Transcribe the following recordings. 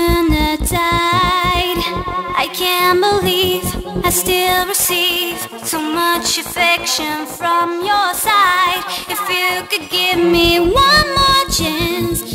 when I died I can't believe I still receive so much affection from your side. If you could give me one more chance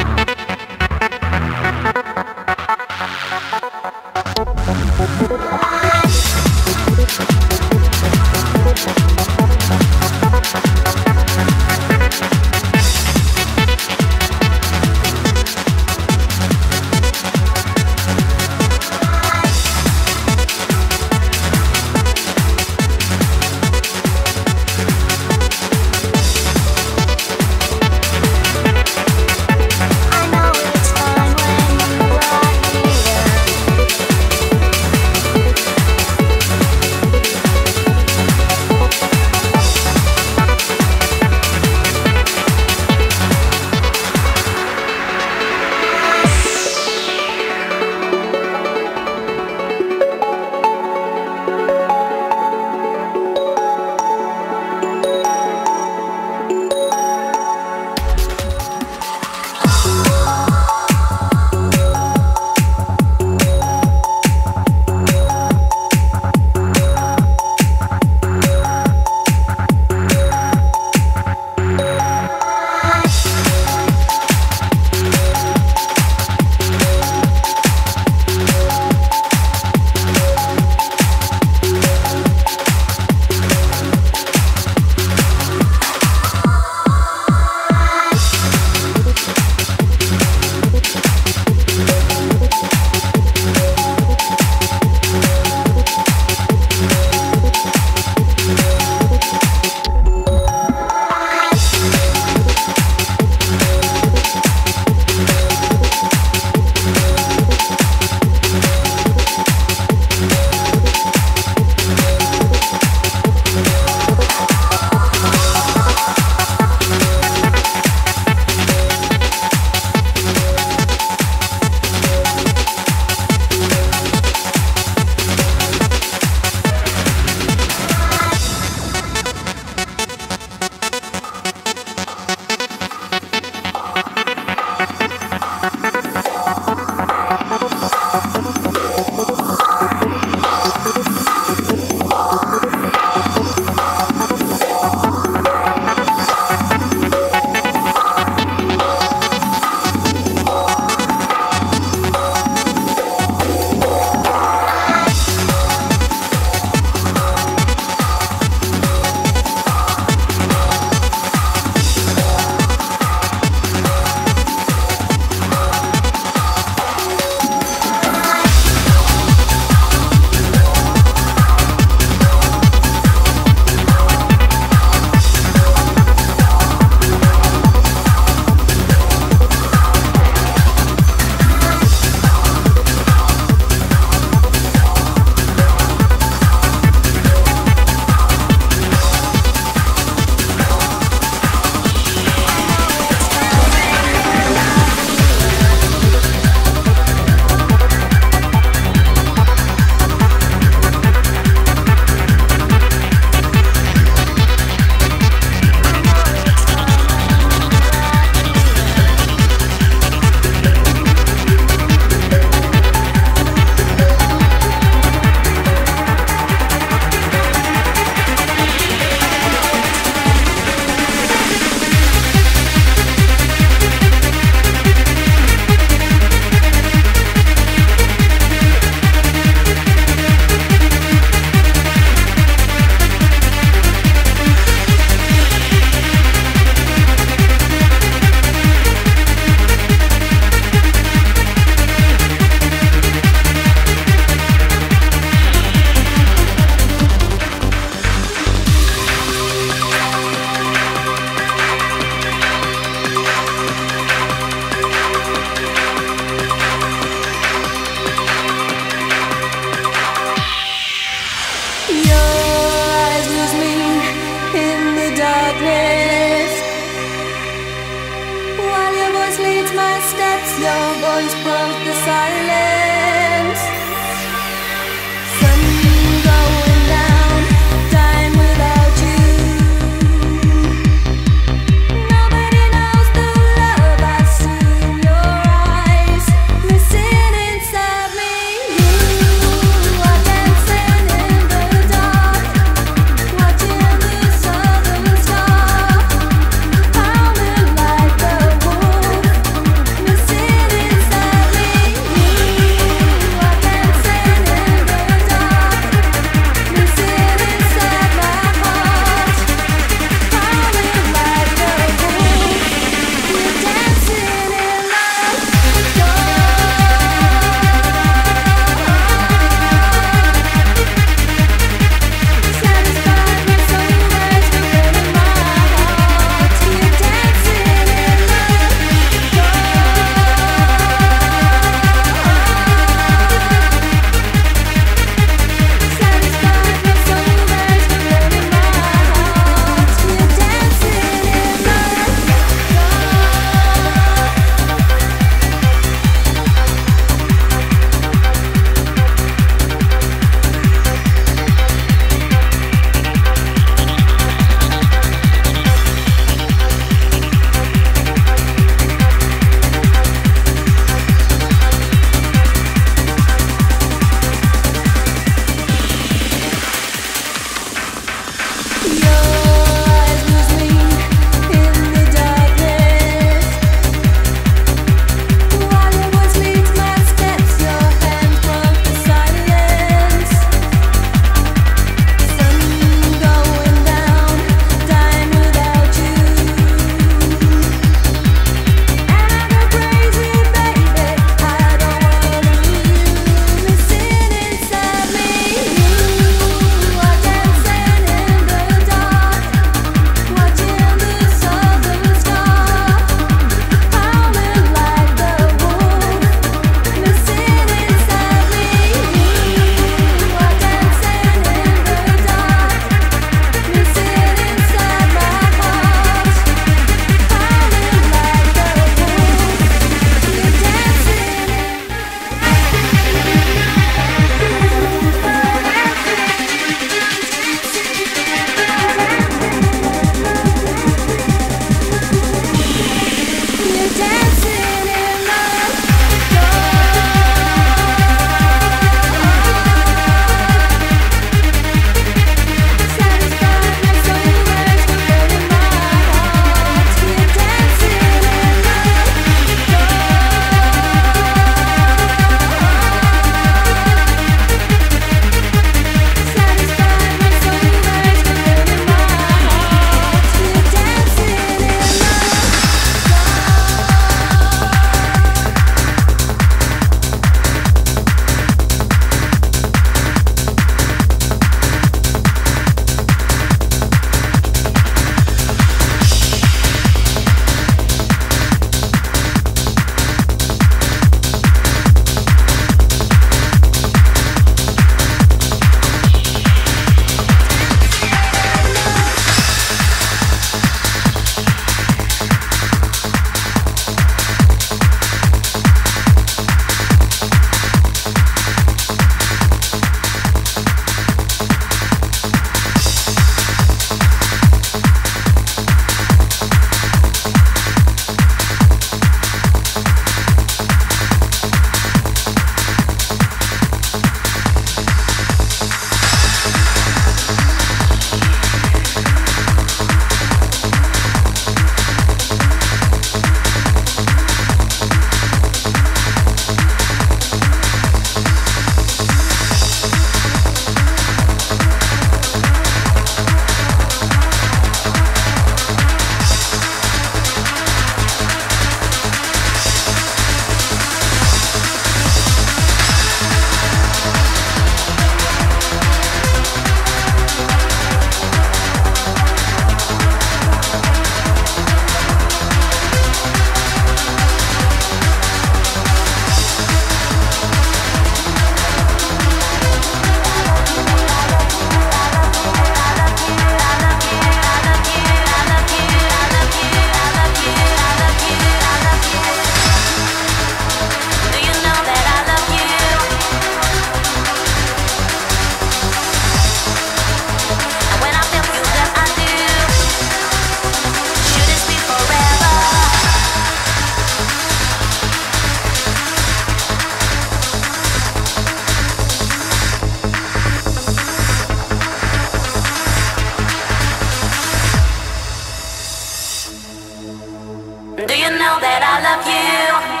that I love you?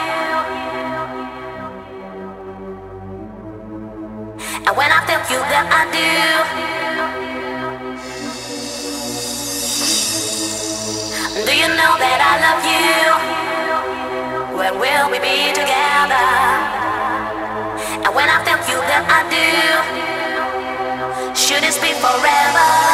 And when I tell you that I do, do you know that I love you? When will we be together? And when I tell you that I do, should it be forever?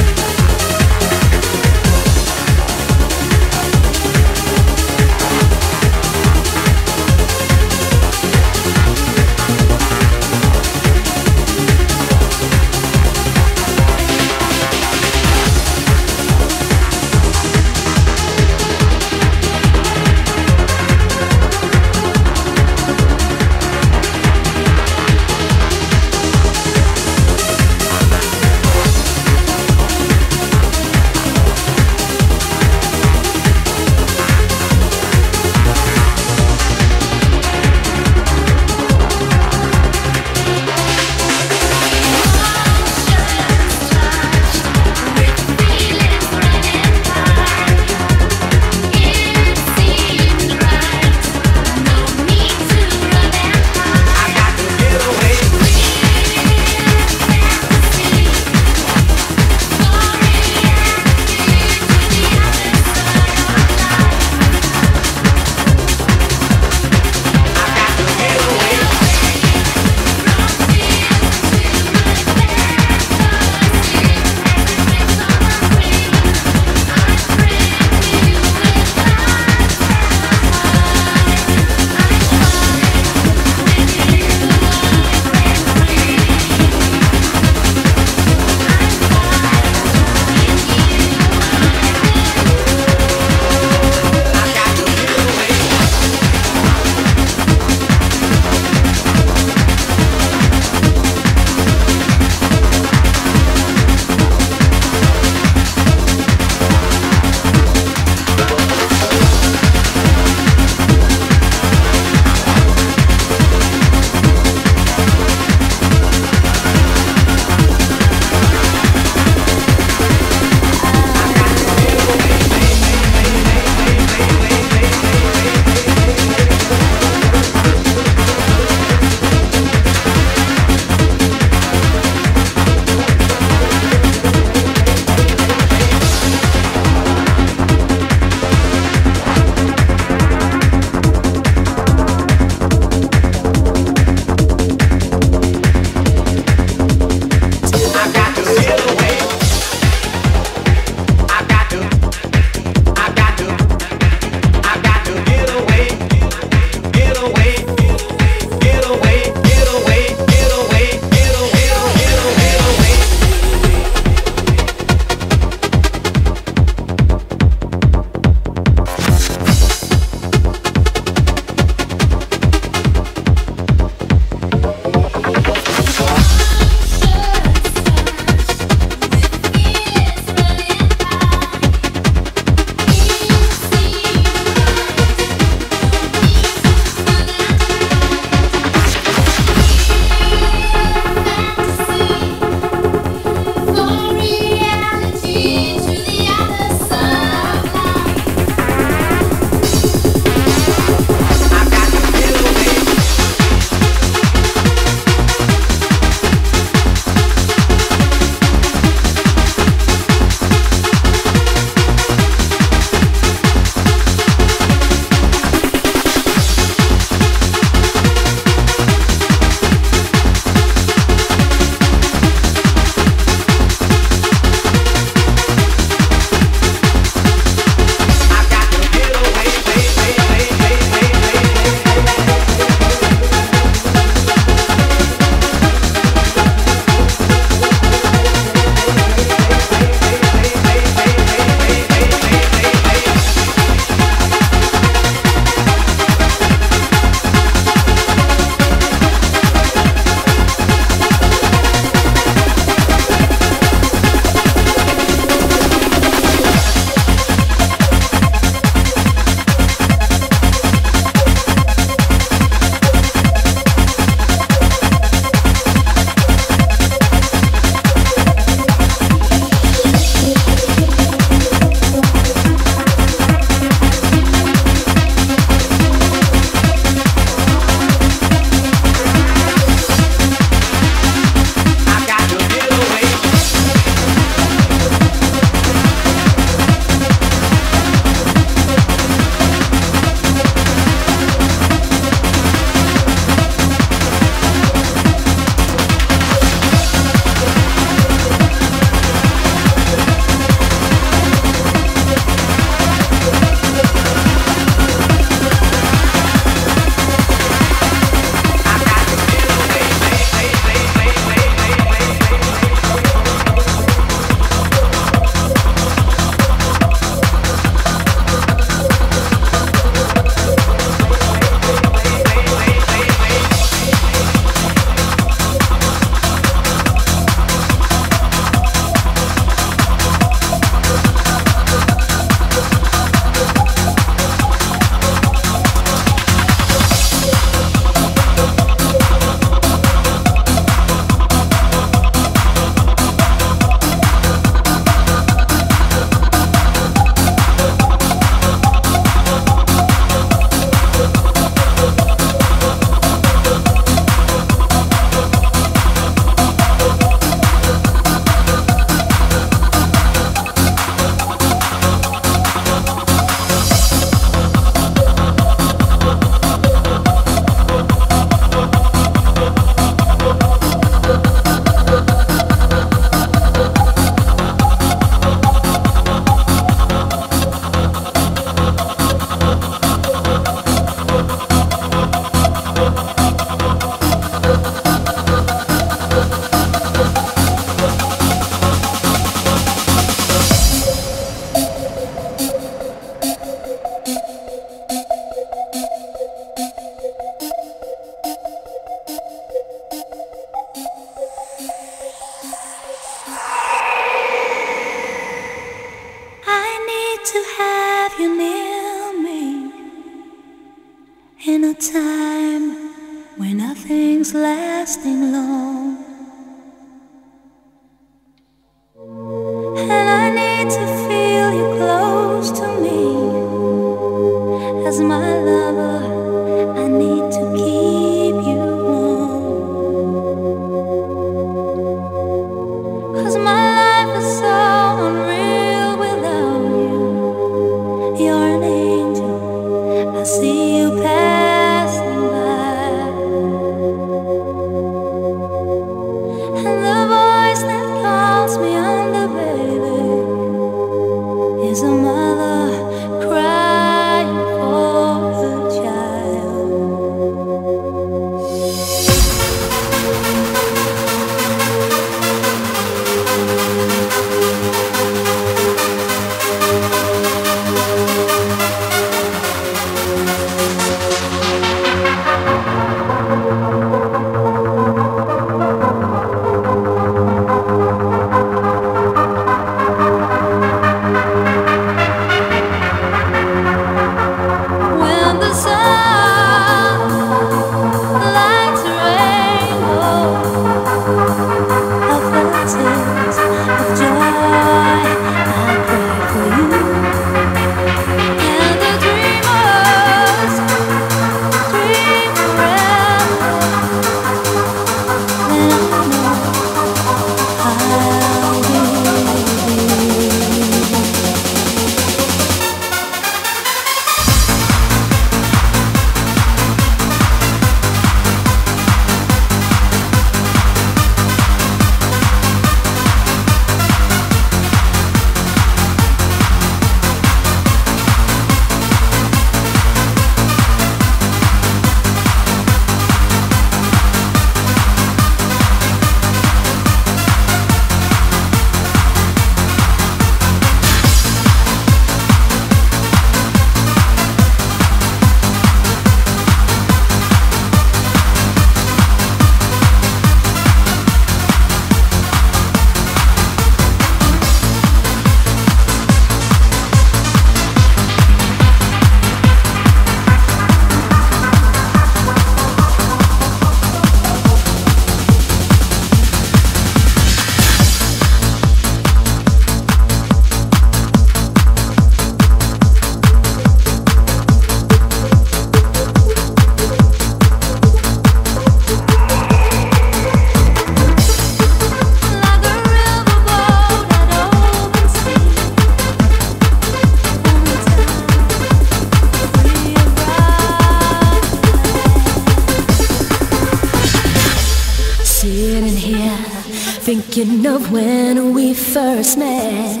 Thinking of when we first met.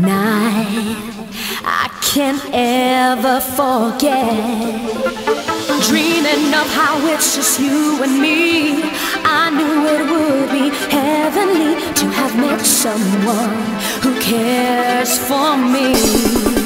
Night I can't ever forget. Dreaming of how it's just you and me. I knew it would be heavenly To have met someone who cares for me.